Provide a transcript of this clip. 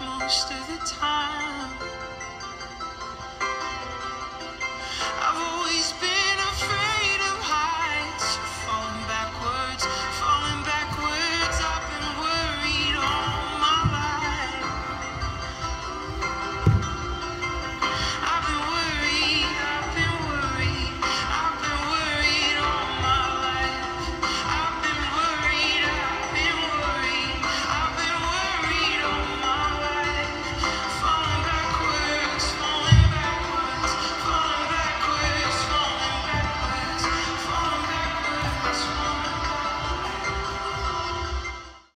most of the time.